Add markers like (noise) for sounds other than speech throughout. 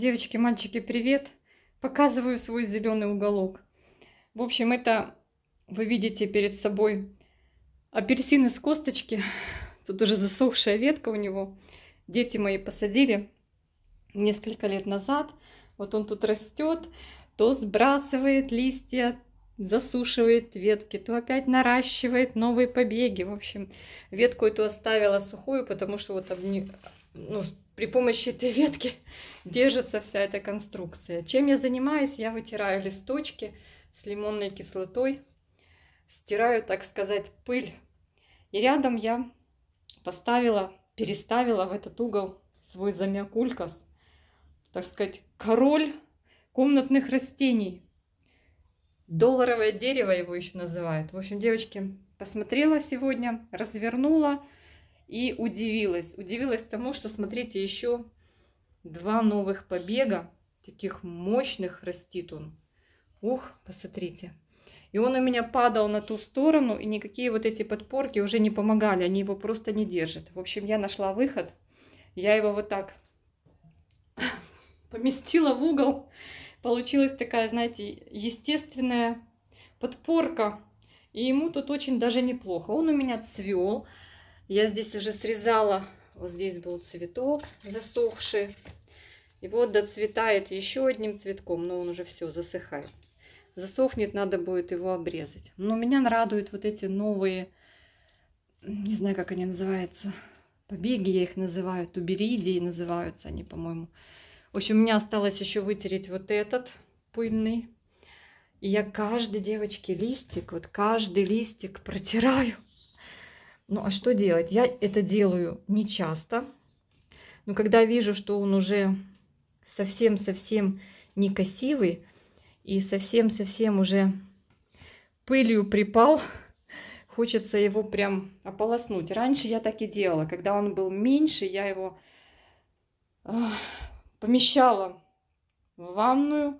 Девочки, мальчики, привет! Показываю свой зеленый уголок. В общем, это вы видите перед собой апельсин из косточки. (laughs) Тут уже засохшая ветка у него. Дети мои посадили несколько лет назад. Вот он тут растет, то сбрасывает листья, засушивает ветки, то опять наращивает новые побеги. В общем, ветку эту оставила сухую, потому что вот ну, при помощи этой ветки (laughs) держится вся эта конструкция. Чем я занимаюсь? Я вытираю листочки с лимонной кислотой, стираю, так сказать, пыль. И рядом я поставила, переставила в этот угол свой замякулькас, так сказать, король комнатных растений. Долларовое дерево его еще называют. В общем, девочки, посмотрела сегодня, развернула и удивилась. Удивилась тому, что, смотрите, еще два новых побега, таких мощных растит он. Ух, посмотрите. И он у меня падал на ту сторону, и никакие вот эти подпорки уже не помогали, они его просто не держат. В общем, я нашла выход. Я его вот так (laughs) поместила в угол получилась такая, знаете, естественная подпорка. И ему тут очень даже неплохо. Он у меня цвел. Я здесь уже срезала, вот здесь был цветок засохший. И вот доцветает еще одним цветком, но он уже все засыхает. Засохнет, надо будет его обрезать. Но меня радуют вот эти новые, не знаю, как они называются, побеги я их называю, туберидии называются они, по-моему. В общем, меня осталось еще вытереть вот этот пыльный. И я каждый, девочки, листик, вот каждый листик протираю. Ну, а что делать? Я это делаю не часто. Но когда вижу, что он уже совсем-совсем некрасивый и совсем-совсем уже пылью припал, (laughs) хочется его прям ополоснуть. Раньше я так и делала. Когда он был меньше, я его помещала в ванную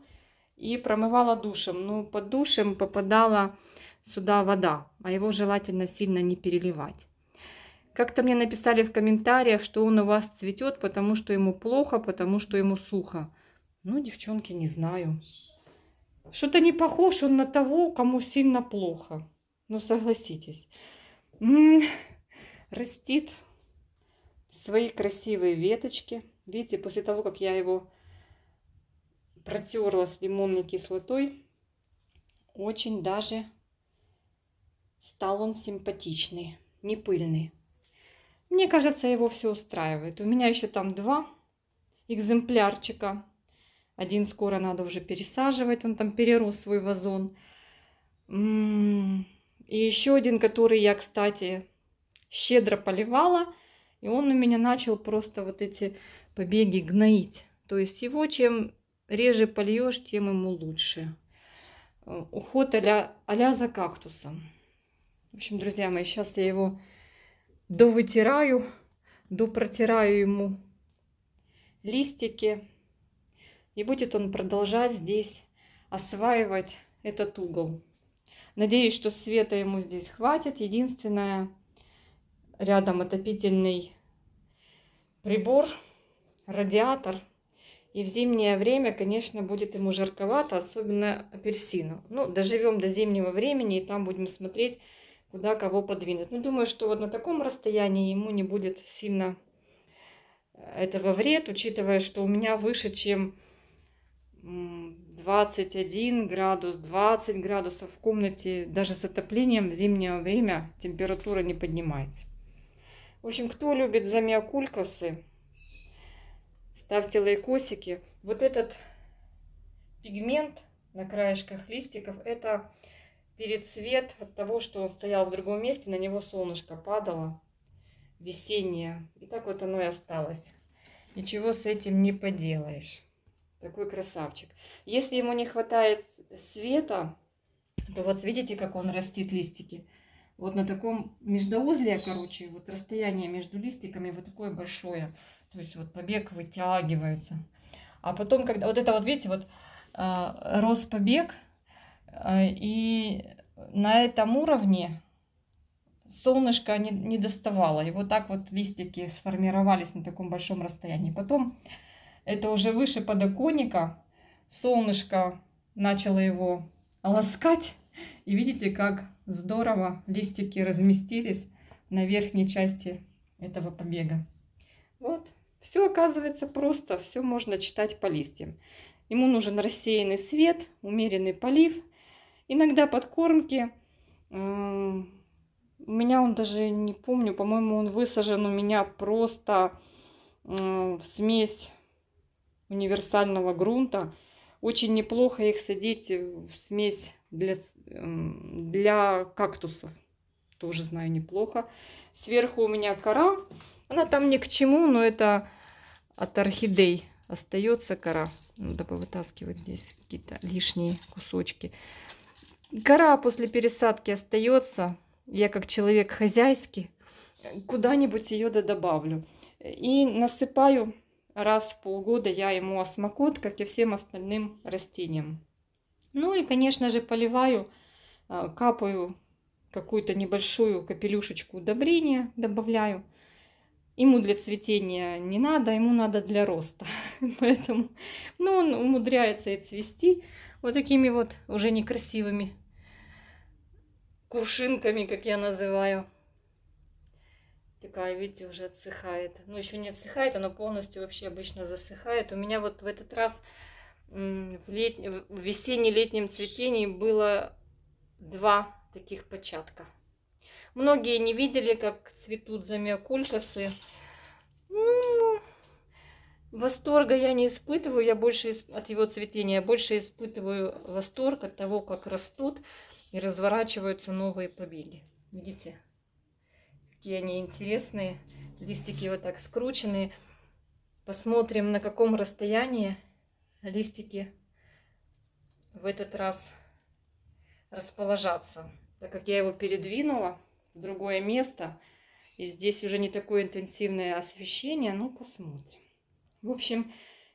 и промывала душем. Ну, под душем попадала сюда вода, а его желательно сильно не переливать. Как-то мне написали в комментариях, что он у вас цветет, потому что ему плохо, потому что ему сухо. Ну, девчонки, не знаю. Что-то не похож он на того, кому сильно плохо. Ну, согласитесь. М -м -м, растит свои красивые веточки. Видите, после того, как я его протерла с лимонной кислотой, очень даже стал он симпатичный, не пыльный. Мне кажется, его все устраивает. У меня еще там два экземплярчика. Один скоро надо уже пересаживать, он там перерос свой вазон. М-м-м. И еще один, который я, кстати, щедро поливала. И он у меня начал просто вот эти побеги гноить. То есть его чем реже польешь, тем ему лучше. Э, уход а-ля а за кактусом. В общем, друзья мои, сейчас я его довытираю, допротираю ему листики. И будет он продолжать здесь осваивать этот угол. Надеюсь, что света ему здесь хватит. Единственное, рядом отопительный прибор – радиатор. И в зимнее время, конечно, будет ему жарковато, особенно апельсину. Ну, доживем до зимнего времени, и там будем смотреть, куда кого подвинуть. Ну, думаю, что вот на таком расстоянии ему не будет сильно этого вред, учитывая, что у меня выше, чем 21 градус, 20 градусов в комнате, даже с отоплением в зимнее время температура не поднимается. В общем, кто любит замиокулькасы, ставьте лайкосики. Вот этот пигмент на краешках листиков, это перецвет от того, что он стоял в другом месте, на него солнышко падало весеннее. И так вот оно и осталось. Ничего с этим не поделаешь. Такой красавчик. Если ему не хватает света, то вот видите, как он растит листики. Вот на таком междоузле, короче, вот расстояние между листиками вот такое большое. То есть вот побег вытягивается. А потом, когда вот это вот, видите, вот э, рос побег, и на этом уровне солнышко не, не доставало. И вот так вот листики сформировались на таком большом расстоянии. Потом Это уже выше подоконника. Солнышко начало его ласкать. И видите, как здорово листики разместились на верхней части этого побега. Вот, все оказывается просто, все можно читать по листьям. Ему нужен рассеянный свет, умеренный полив, иногда подкормки. У меня он даже не помню, по-моему, он высажен у меня просто в смесь универсального грунта. Очень неплохо их садить в смесь для, для кактусов. Тоже знаю, неплохо. Сверху у меня кора. Она там ни к чему, но это от орхидей остается кора. Надо повытаскивать здесь какие-то лишние кусочки. Кора после пересадки остается. Я как человек хозяйский куда-нибудь ее добавлю. И насыпаю раз в полгода я ему осмокот, как и всем остальным растениям. Ну и, конечно же, поливаю, а, капаю какую-то небольшую капелюшечку удобрения, добавляю. Ему для цветения не надо, ему надо для роста. (laughs) Поэтому, ну, он умудряется и цвести вот такими вот уже некрасивыми кувшинками, как я называю. Такая, видите, уже отсыхает. Ну, еще не отсыхает, она полностью вообще обычно засыхает. У меня вот в этот раз в, лет... в весенне-летнем цветении было два таких початка. Многие не видели, как цветут замиокулькасы. Ну, восторга я не испытываю, я больше от его цветения, я больше испытываю восторг от того, как растут и разворачиваются новые побеги. Видите, какие они интересные. Листики вот так скрученные. Посмотрим, на каком расстоянии листики в этот раз расположатся. Так как я его передвинула, в другое место. И здесь уже не такое интенсивное освещение. Ну, посмотрим. В общем,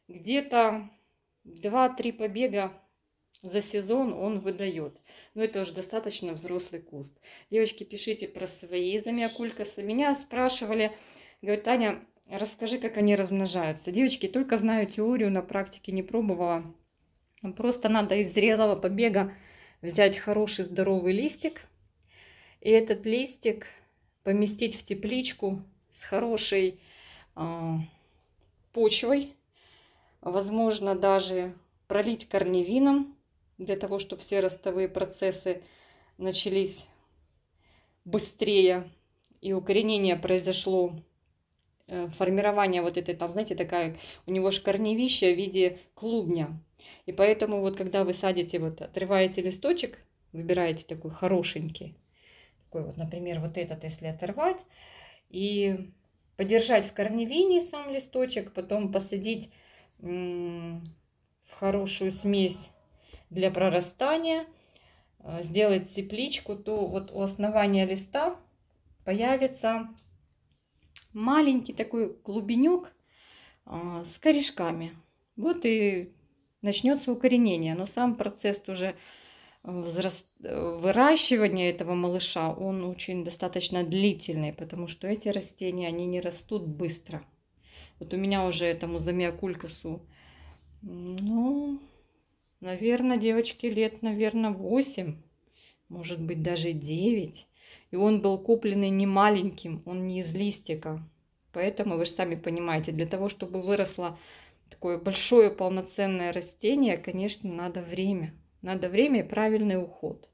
где-то 2-3 побега за сезон он выдает. Но это уже достаточно взрослый куст. Девочки, пишите про свои замиокулькасы. Меня спрашивали, говорят, Таня, расскажи, как они размножаются. Девочки, только знаю теорию, на практике не пробовала. Просто надо из зрелого побега взять хороший здоровый листик, и этот листик поместить в тепличку с хорошей э, почвой. Возможно, даже пролить корневином, для того, чтобы все ростовые процессы начались быстрее. И укоренение произошло, э, формирование вот этой, там, знаете, такая, у него же корневища в виде клубня. И поэтому вот когда вы садите, вот отрываете листочек, выбираете такой хорошенький, такой вот, например, вот этот, если оторвать, и подержать в корневине сам листочек, потом посадить в хорошую смесь для прорастания, э, сделать тепличку, то вот у основания листа появится маленький такой клубенек э, с корешками. Вот и начнется укоренение. Но сам процесс уже взраст... выращивания этого малыша, он очень достаточно длительный, потому что эти растения, они не растут быстро. Вот у меня уже этому замиокулькасу, ну, наверное, девочки, лет, наверное, 8, может быть, даже 9. И он был купленный не маленьким, он не из листика. Поэтому, вы же сами понимаете, для того, чтобы выросло такое большое полноценное растение, конечно, надо время. Надо время и правильный уход.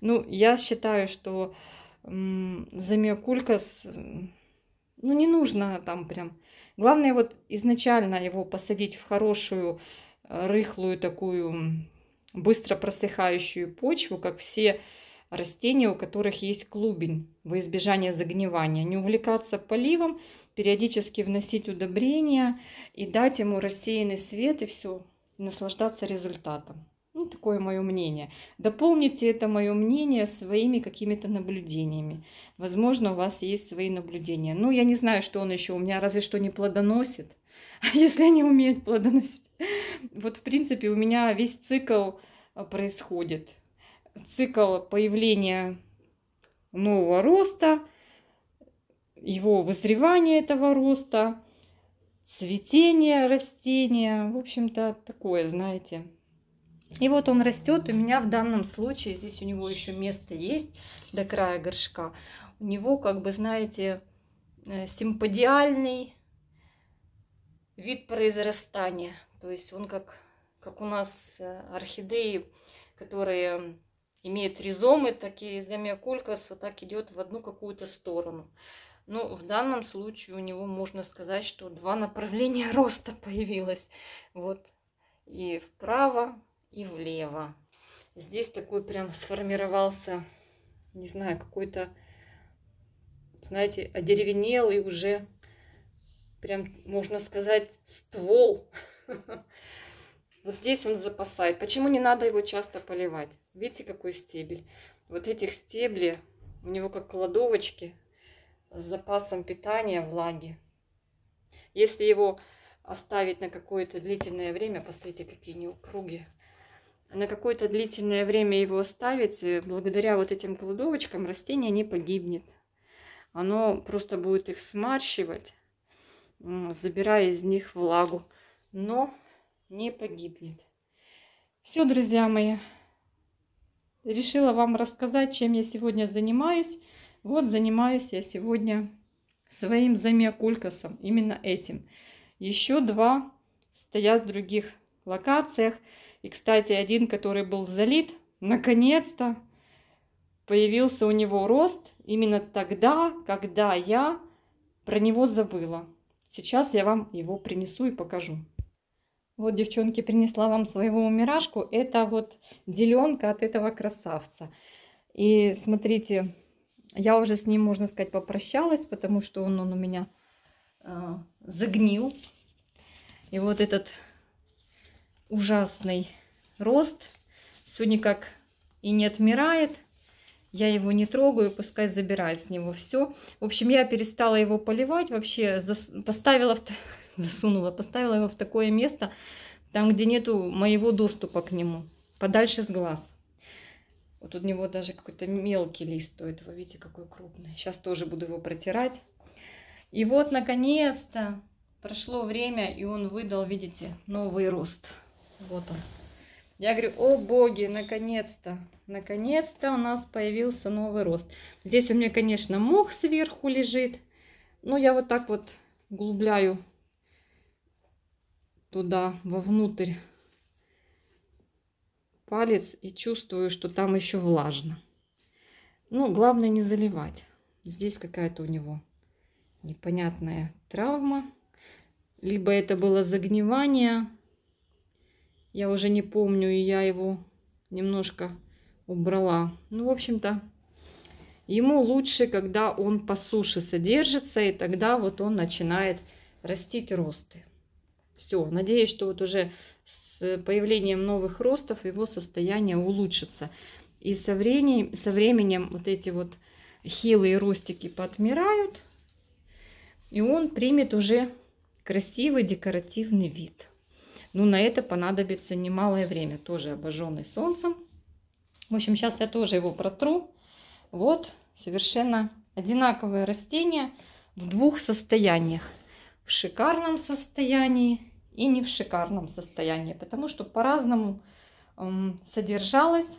Ну, я считаю, что замиокулькас, ну, не нужно там прям. Главное вот изначально его посадить в хорошую, э, рыхлую такую, быстро просыхающую почву, как все растения, у которых есть клубень, во избежание загнивания. Не увлекаться поливом, периодически вносить удобрения и дать ему рассеянный свет и все, наслаждаться результатом. Ну, такое мое мнение. Дополните это мое мнение своими какими-то наблюдениями. Возможно, у вас есть свои наблюдения. Ну, я не знаю, что он еще у меня разве что не плодоносит. (laughs) Если они умеют плодоносить. Вот, в принципе, у меня весь цикл а, происходит. Цикл появления нового роста, его вызревания этого роста, цветение растения. В общем-то, такое, знаете. И вот он растет. У меня в данном случае, здесь у него еще место есть до края горшка. У него, как бы, знаете, э, симподиальный вид произрастания. То есть он как, как у нас э, орхидеи, которые имеют ризомы, такие замиокулькас, вот так идет в одну какую-то сторону. Ну, в данном случае у него можно сказать, что два направления (laughs) роста появилось. Вот и вправо, и влево. Здесь такой прям сформировался, не знаю, какой-то, знаете, одеревенелый уже, прям, можно сказать, ствол. (laughs) Вот здесь он запасает. Почему не надо его часто поливать? Видите, какой стебель? Вот этих стеблей у него как кладовочки с запасом питания, влаги. Если его оставить на какое-то длительное время, посмотрите, какие неупругие, на какое-то длительное время его оставить, благодаря вот этим кладовочкам растение не погибнет. Оно просто будет их смарщивать, забирая из них влагу, но не погибнет. Все, друзья мои, решила вам рассказать, чем я сегодня занимаюсь. Вот занимаюсь я сегодня своим замиокулькасом, именно этим. Еще два стоят в других локациях. И, кстати, один, который был залит, наконец-то появился у него рост именно тогда, когда я про него забыла. Сейчас я вам его принесу и покажу. Вот, девчонки, принесла вам своего умирашку. Это вот деленка от этого красавца. И смотрите, я уже с ним, можно сказать, попрощалась, потому что он, он у меня э, загнил. И вот этот ужасный рост. Все никак и не отмирает. Я его не трогаю, пускай забирает с него все. В общем, я перестала его поливать. Вообще поставила, в... (laughs) засунула, поставила его в такое место, там, где нету моего доступа к нему. Подальше с глаз. Вот у него даже какой-то мелкий лист у этого. Видите, какой крупный. Сейчас тоже буду его протирать. И вот, наконец-то, прошло время, и он выдал, видите, новый рост. Вот он. Я говорю, о боги, наконец-то, наконец-то у нас появился новый рост. Здесь у меня, конечно, мох сверху лежит. Но я вот так вот углубляю туда, вовнутрь палец и чувствую, что там еще влажно. Ну, главное не заливать. Здесь какая-то у него непонятная травма. Либо это было загнивание. Я уже не помню, и я его немножко убрала. Ну, в общем-то, ему лучше, когда он по суше содержится, и тогда вот он начинает растить росты. Все, надеюсь, что вот уже с появлением новых ростов его состояние улучшится. И со временем, со временем вот эти вот хилые ростики подмирают, и он примет уже красивый декоративный вид. Ну, на это понадобится немалое время, тоже обожженный солнцем. В общем, сейчас я тоже его протру. Вот, совершенно одинаковое растение в двух состояниях. В шикарном состоянии и не в шикарном состоянии, потому что по-разному эм, содержалось,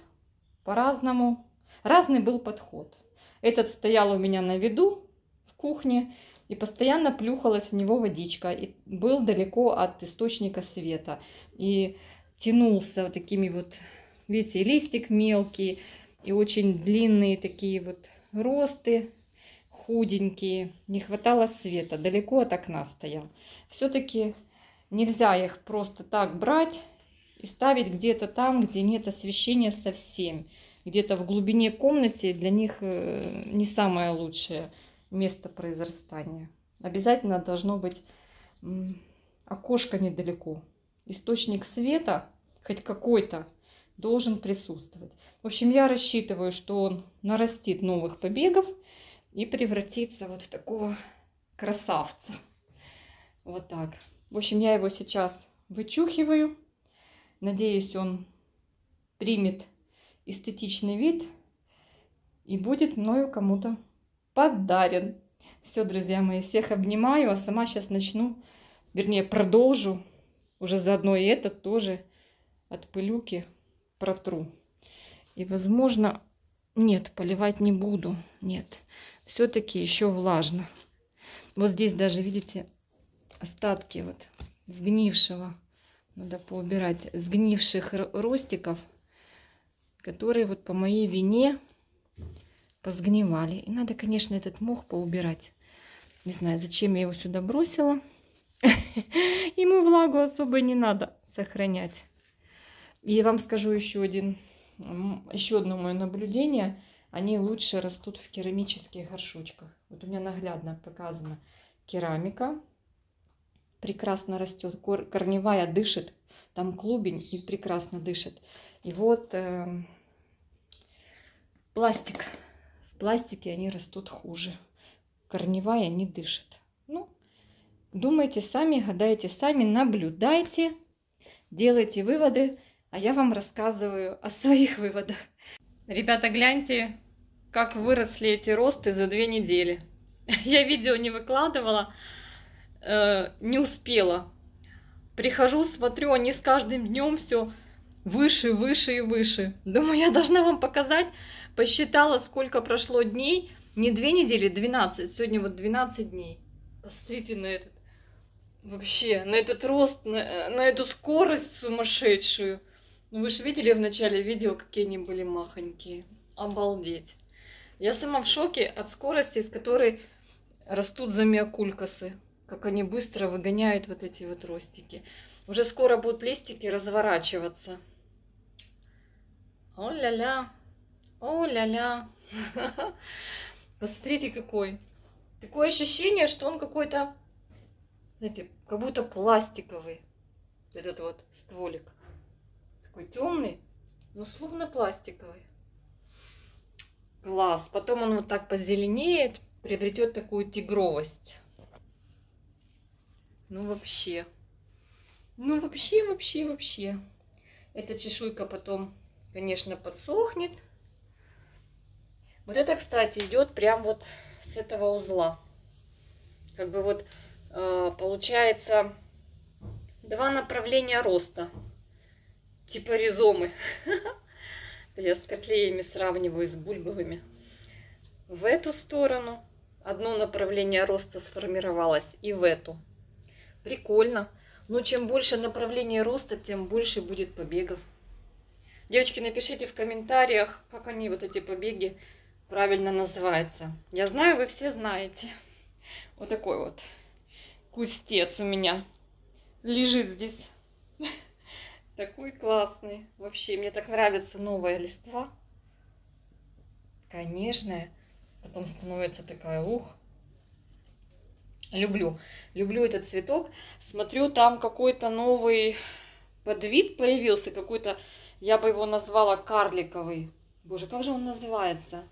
по-разному, разный был подход. Этот стоял у меня на виду в кухне, и постоянно плюхалась в него водичка, и был далеко от источника света, и тянулся вот такими вот, видите, листик мелкий, и очень длинные такие вот росты, худенькие, не хватало света, далеко от окна стоял. Все-таки нельзя их просто так брать и ставить где-то там, где нет освещения совсем. Где-то в глубине комнаты для них э, не самое лучшее место произрастания. Обязательно должно быть окошко недалеко. Источник света, хоть какой-то, должен присутствовать. В общем, я рассчитываю, что он нарастит новых побегов и превратится вот в такого красавца. Вот так. В общем, я его сейчас вычухиваю. Надеюсь, он примет эстетичный вид и будет мною кому-то подарен. Все, друзья мои, всех обнимаю, а сама сейчас начну Вернее, продолжу. Уже заодно и этот тоже от пылюки протру. И, возможно, нет, поливать не буду. Нет, все-таки еще влажно. Вот здесь даже, видите, остатки вот сгнившего. Надо поубирать сгнивших ростиков, которые вот по моей вине позгнивали. И надо, конечно, этот мох поубирать. Не знаю, зачем я его сюда бросила. (laughs) Ему влагу особо не надо сохранять. И вам скажу еще один, еще одно мое наблюдение. Они лучше растут в керамических горшочках. Вот у меня наглядно показана керамика. Прекрасно растет. Корневая дышит. Там клубень и прекрасно дышит. И вот э, пластик. В пластике они растут хуже. Корневая не дышит. Ну, думайте сами, гадайте сами, наблюдайте, делайте выводы. А я вам рассказываю о своих (laughs) выводах. Ребята, гляньте, как выросли эти росты за две недели. (laughs) Я видео не выкладывала, э, не успела. Прихожу, смотрю, они с каждым днем все выше, выше и выше. Думаю, я должна вам показать. Посчитала, сколько прошло дней. Не две недели, 12. Сегодня вот 12 дней. Посмотрите на этот. Вообще, на этот рост, на, на эту скорость сумасшедшую. Ну вы же видели в начале видео, какие они были махонькие. Обалдеть. Я сама в шоке от скорости, с которой растут замиокулькасы. Как они быстро выгоняют вот эти вот ростики. Уже скоро будут листики разворачиваться. О-ля-ля. О-ля-ля. Посмотрите, какой. Такое ощущение, что он какой-то, знаете, как будто пластиковый. Этот вот стволик такой темный, но словно пластиковый. Класс. Потом он вот так позеленеет, приобретет такую тигровость. Ну вообще. Ну вообще, вообще, вообще. Эта чешуйка потом, конечно, подсохнет. Вот это, кстати, идет прям вот с этого узла. Как бы вот э, получается два направления роста типа ризомы. (laughs) Я с котлеями сравниваю с бульбовыми. В эту сторону одно направление роста сформировалось и в эту. Прикольно. Но чем больше направление роста, тем больше будет побегов. Девочки, напишите в комментариях, как они, вот эти побеги, правильно называются. Я знаю, вы все знаете. Вот такой вот кустец у меня лежит здесь. (laughs) Такой классный. Вообще, мне так нравится новая листва. Такая нежная. Потом становится такая, ух. Люблю. Люблю этот цветок. Смотрю, там какой-то новый подвид появился. Какой-то, я бы его назвала карликовый. Боже, как же он называется?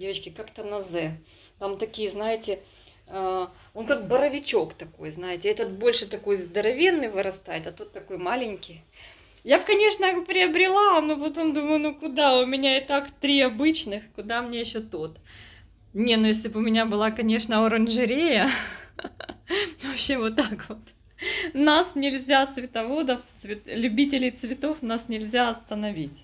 Девочки, как-то на «З». Там такие, знаете, э, он как боровичок такой, знаете. Этот больше такой здоровенный вырастает, а тот такой маленький. Я конечно, приобрела, но потом думаю, ну куда? У меня и так три обычных, куда мне еще тот? Не, ну если бы у меня была, конечно, оранжерея. (laughs) Вообще вот так вот. Нас нельзя, цветоводов, цвет... любителей цветов, нас нельзя остановить.